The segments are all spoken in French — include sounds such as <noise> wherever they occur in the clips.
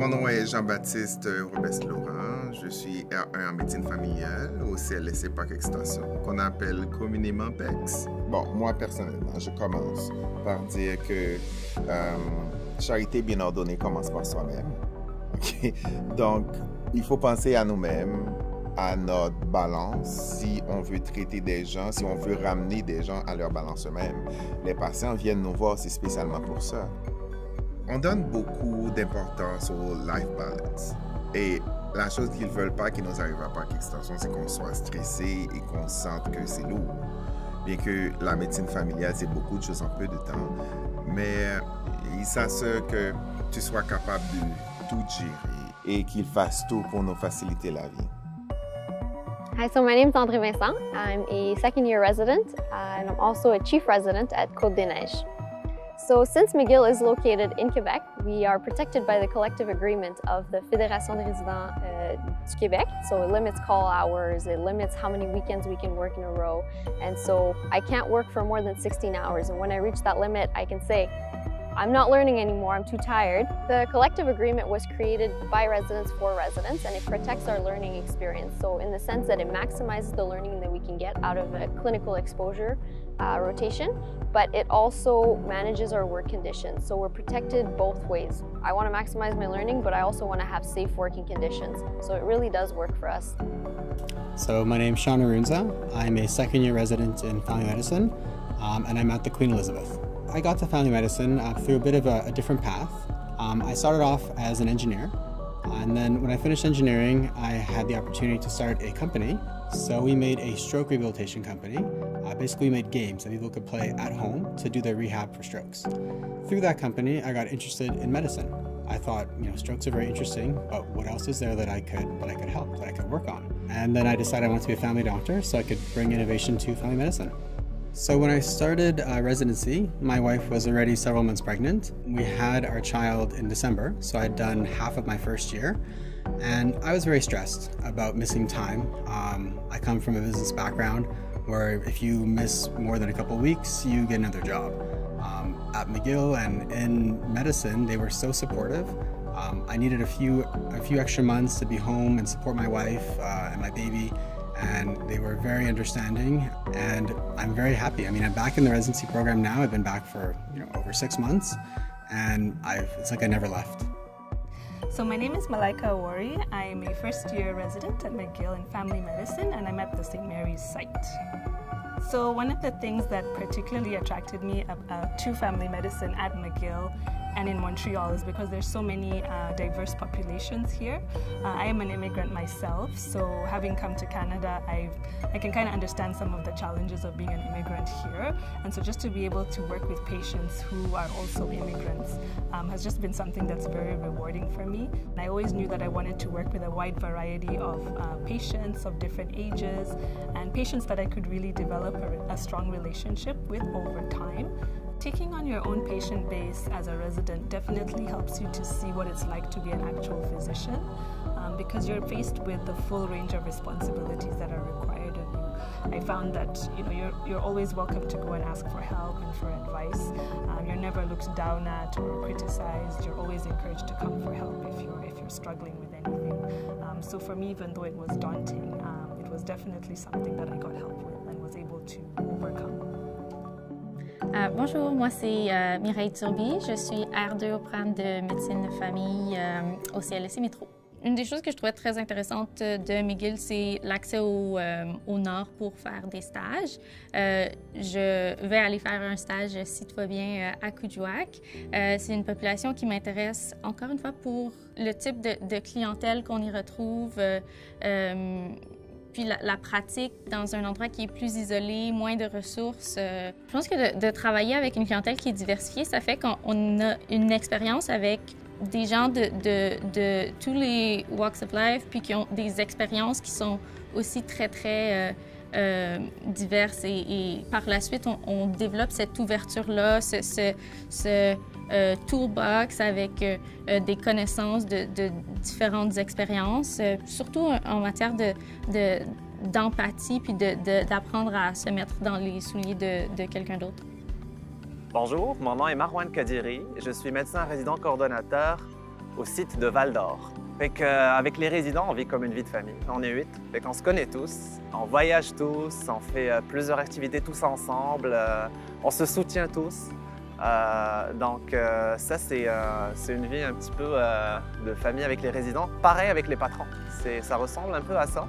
Mon nom est Jean-Baptiste Robest-Laurent. Je suis R1 en médecine familiale au CLSC Parc Extension, qu'on appelle communément PEX. Bon, moi personnellement, je commence par dire que euh, charité bien ordonnée commence par soi-même. <laughs> Donc, il faut penser à nous-mêmes, à notre balance si on veut traiter des gens, si on veut ramener des gens à leur balance eux-mêmes. Les patients viennent nous voir, c'est spécialement pour ça. On donne beaucoup d'importance au life balance. Et la chose qu'ils veulent pas qui nous arrive à Parc Extension, c'est qu'on soit stressé et qu'on sente que c'est lourd. Bien que la médecine familiale, c'est beaucoup de choses en peu de temps, mais ils s'assurent que tu sois capable de tout gérer et qu'ils fassent tout pour nous faciliter la vie. Hi, so my name André Vincent. I'm a second year resident and I'm also a chief resident at Côte des Neiges. So since McGill is located in Quebec, we are protected by the collective agreement of the Fédération des résidents uh, du Québec. So it limits call hours, it limits how many weekends we can work in a row. And so I can't work for more than 16 hours. And when I reach that limit, I can say, I'm not learning anymore, I'm too tired. The collective agreement was created by residents for residents and it protects our learning experience. So in the sense that it maximizes the learning that we can get out of a clinical exposure uh, rotation, but it also manages our work conditions. So we're protected both ways. I want to maximize my learning, but I also want to have safe working conditions. So it really does work for us. So my name is Sean Arunza. I'm a second year resident in family medicine um, and I'm at the Queen Elizabeth. I got to family medicine uh, through a bit of a, a different path. Um, I started off as an engineer, and then when I finished engineering, I had the opportunity to start a company. So we made a stroke rehabilitation company. Uh, basically, we made games that people could play at home to do their rehab for strokes. Through that company, I got interested in medicine. I thought, you know, strokes are very interesting, but what else is there that I could that I could help, that I could work on? And then I decided I wanted to be a family doctor so I could bring innovation to family medicine. So when I started uh, residency, my wife was already several months pregnant. We had our child in December, so I'd done half of my first year. And I was very stressed about missing time. Um, I come from a business background where if you miss more than a couple weeks, you get another job. Um, at McGill and in medicine, they were so supportive. Um, I needed a few a few extra months to be home and support my wife uh, and my baby and they were very understanding and I'm very happy. I mean, I'm back in the residency program now. I've been back for, you know, over 6 months and I've it's like I never left. So my name is Malaika Awari. I'm a first year resident at McGill in family medicine and I'm at the St. Mary's site. So one of the things that particularly attracted me to family medicine at McGill and in Montreal is because there's so many uh, diverse populations here. Uh, I am an immigrant myself, so having come to Canada, I've, I can kind of understand some of the challenges of being an immigrant here. And so just to be able to work with patients who are also immigrants um, has just been something that's very rewarding for me. I always knew that I wanted to work with a wide variety of uh, patients of different ages and patients that I could really develop a, a strong relationship with over time. Taking on your own patient base as a resident definitely helps you to see what it's like to be an actual physician um, because you're faced with the full range of responsibilities that are required of you. I found that you know you're, you're always welcome to go and ask for help and for advice. Um, you're never looked down at or criticized. You're always encouraged to come for help if you're if you're struggling with anything. Um, so for me, even though it was daunting, um, it was definitely something that I got help with and was able to overcome. Euh, bonjour, moi c'est euh, Mireille Turby. Je suis R2 au programme de médecine de famille euh, au CLSC Métro. Une des choses que je trouvais très intéressante de McGill, c'est l'accès au, Nord pour faire des stages. je vais aller faire un stage, si tout va bien, à Coudjouac. c'est une population qui m'intéresse, encore une fois, pour le type de clientèle qu'on y retrouve puis la, pratique dans un endroit qui est plus isolé, moins de ressources. Euh, je pense que de, travailler avec une clientèle qui est diversifiée, ça fait qu'on a une expérience avec des gens de, tous les walks of life, puis qui ont des expériences qui sont aussi très, très... Euh, euh, diverses et, par la suite, on, développe cette ouverture-là, ce, euh, toolbox avec euh, des connaissances de, différentes expériences, surtout en matière de, d'empathie puis d'apprendre à se mettre dans les souliers de, quelqu'un d'autre. Bonjour, mon nom est Marwan Kadiri. Je suis médecin résident coordonnateur au site de Val d'Or. Avec les résidents, on vit comme une vie de famille. On est huit, fait qu'on se connaît tous, on voyage tous, on fait euh, plusieurs activités tous ensemble, euh, on se soutient tous. Euh, donc ça, c'est une vie un petit peu de famille avec les résidents. Pareil avec les patrons, ça ressemble un peu à ça.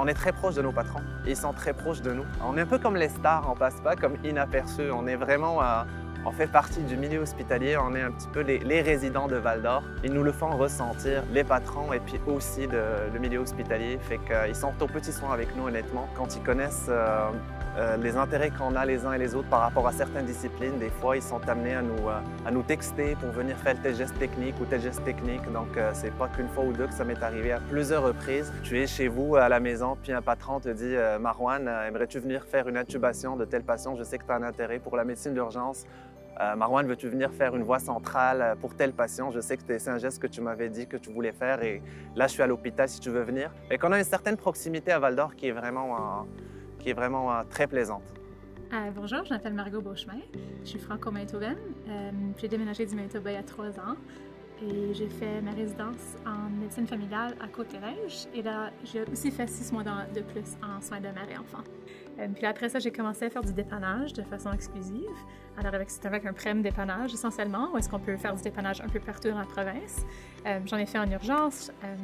on est très proche de nos patrons, ils sont très proches de nous. On est un peu comme les stars, on passe pas comme inaperçus, on est vraiment on fait partie du milieu hospitalier, on est un petit peu les, résidents de Val d'Or. Ils nous le font ressentir, les patrons et puis aussi le milieu hospitalier. Fait qu'ils sont au petit soin avec nous, honnêtement. Quand ils connaissent euh, euh, les intérêts qu'on a les uns et les autres par rapport à certaines disciplines, des fois, ils sont amenés à nous, euh, à nous texter pour venir faire tel geste technique ou tel geste technique. Donc, c'est pas qu'une fois ou deux que ça m'est arrivé à plusieurs reprises. Tu es chez vous à la maison, puis un patron te dit Marwan, aimerais-tu venir faire une intubation de tel patient? Je sais que tu as un intérêt pour la médecine d'urgence. Euh, Marwan, veux-tu venir faire une voie centrale euh, pour tel patient? Je sais que c'est un geste que tu m'avais dit que tu voulais faire et là, je suis à l'hôpital si tu veux venir. Et qu'on a une certaine proximité à Val d'Or qui est vraiment, euh, qui est vraiment très plaisante. bonjour, je m'appelle Margot Beauchemin. Je suis franco-manitobaine. j'ai déménagé du Manitoba il y a trois ans et j'ai fait ma résidence en médecine familiale à Côte-des-Neiges. Et là, j'ai aussi fait six mois de plus en soins de mère et enfant. Euh, puis après ça, j'ai commencé à faire du dépannage de façon exclusive. Alors, c'est avec un prême dépannage essentiellement, ou est-ce qu'on peut faire du dépannage un peu partout dans la province? Euh, j'en ai fait en urgence. Euh,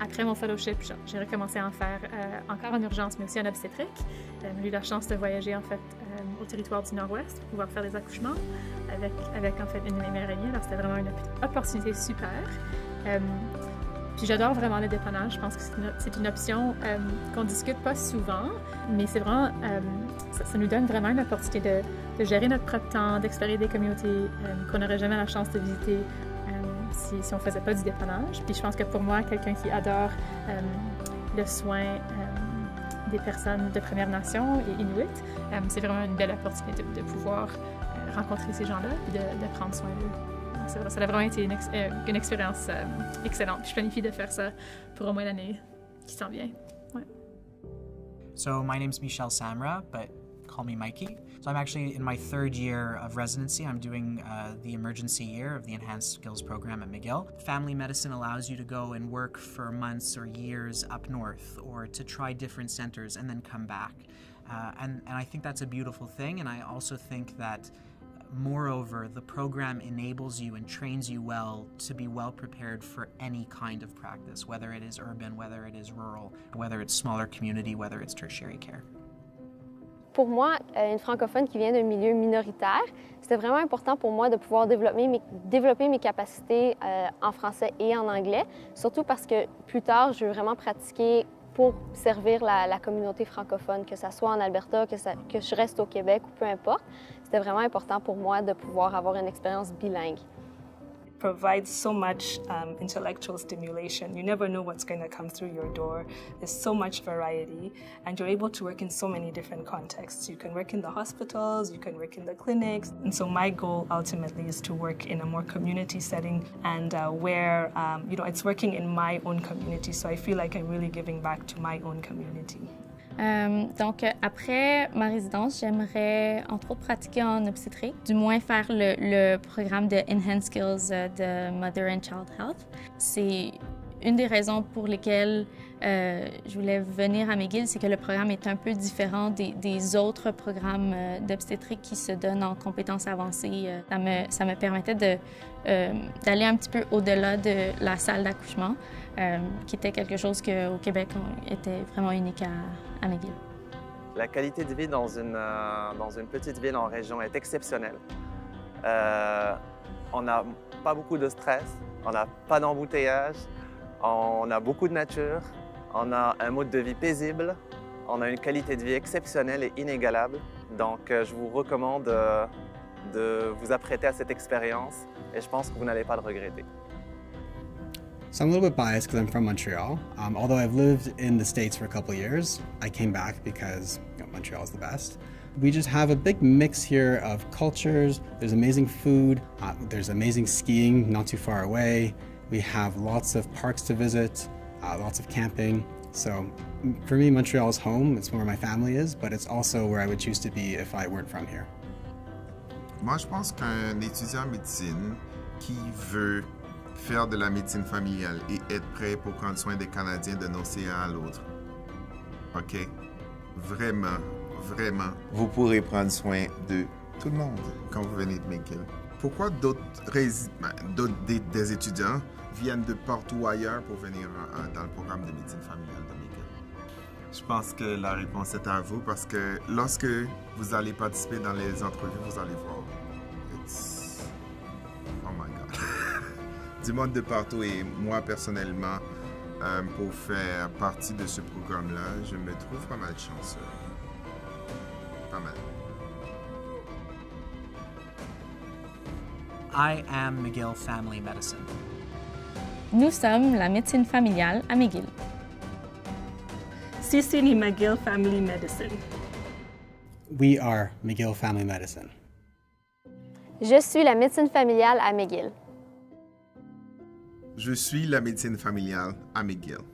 après mon fellowship, j'ai recommencé à en faire encore en urgence, mais aussi en obstétrique. j'ai eu la chance de voyager en fait au territoire du Nord-Ouest pour pouvoir faire des accouchements avec, en fait une de mes amies. C'était vraiment une opportunité super. Puis j'adore vraiment le dépannage. Je pense que c'est une, option euh, qu'on discute pas souvent, mais c'est vraiment, euh, ça, nous donne vraiment une opportunité de, gérer notre propre temps, d'explorer des communautés euh, qu'on n'aurait jamais la chance de visiter si, on faisait pas du dépannage. Puis je pense que pour moi, quelqu'un qui adore le soin des personnes de Première Nation et Inuit, c'est vraiment une belle opportunité de, pouvoir rencontrer ces gens-là et de, de prendre soin d'eux. Ça, ça a vraiment été une, ex euh, une expérience euh, excellente. Je planifie de faire ça pour au moins l'année qui s'en vient. Ouais. So my Michelle Samra, but call me Mikey. So I'm actually in my third year of residency. I'm doing uh, the emergency year of the Enhanced Skills Program at McGill. Family medicine allows you to go and work for months or years up north or to try different centers and then come back. Uh, and, and I think that's a beautiful thing. And I also think that Moreover, the program enables you and trains you well to be well prepared for any kind of practice, whether it is urban, whether it is rural, whether it's smaller community, whether it's tertiary care. Pour moi, euh, une francophone qui vient d'un milieu minoritaire, c'était vraiment important pour moi de pouvoir développer mes, développer mes capacités euh, en français et en anglais, surtout parce que plus tard, je veux vraiment pratiquer pour servir la, communauté francophone, que ce soit en Alberta, que, ça, que je reste au Québec ou peu importe. c'était vraiment important pour moi de pouvoir avoir une expérience bilingue. Provides so much um, intellectual stimulation. You never know what's going to come through your door. There's so much variety, and you're able to work in so many different contexts. You can work in the hospitals, you can work in the clinics, and so my goal ultimately is to work in a more community setting and uh, where um, you know it's working in my own community. So I feel like I'm really giving back to my own community. Euh, donc, après ma résidence, j'aimerais entre autres pratiquer en obstétrique, du moins faire le, programme de Enhanced Skills euh, de Mother and Child Health. Une des raisons pour lesquelles euh, je voulais venir à McGill, c'est que le programme est un peu différent des, autres programmes d'obstétrique qui se donnent en compétences avancées. Ça me, ça me permettait d'aller un petit peu au-delà de la salle d'accouchement, qui était quelque chose qu'au Québec était vraiment unique à, la qualité de vie dans une, euh, petite ville en région est exceptionnelle. Euh, on n'a pas beaucoup de stress, on n'a pas d'embouteillage, on a beaucoup de nature, on a un mode de vie paisible, on a une qualité de vie exceptionnelle et inégalable. Donc, euh, je vous recommande de vous apprêter à cette expérience et je pense que vous n'allez pas le regretter. So I'm a little bit biased because I'm from Montreal. Um, although I've lived in the States for a couple years, I came back because Montreal is the best. We just have a big mix here of cultures. There's amazing food, uh, there's amazing skiing not too far away. We have lots of parks to visit, uh, lots of camping. So for me, Montreal is home. It's where my family is, but it's also where I would choose to be if I weren't from here. Moi, je pense qu'un étudiant en médecine qui veut faire de la médecine familiale et être prêt pour prendre soin des Canadiens d'un océan à l'autre. OK? Vraiment, vraiment, vous pourrez prendre soin de tout le monde quand vous venez de McGill. Pourquoi d'autres ben, des, étudiants viennent de partout ailleurs pour venir dans le programme de médecine familiale de McGill? Je pense que la réponse est à vous parce que lorsque vous allez participer dans les entrevues, vous allez voir. Oh my God. <laughs> du monde de partout et moi personnellement, euh, pour faire partie de ce programme-là, je me trouve pas mal chanceux. Pas mal. I am McGill Family Medicine. Nous sommes la médecine familiale à McGill. Sisini McGill Family Medicine. We are McGill Family Medicine. Je suis la médecine familiale à McGill. Je suis la médecine familiale à McGill.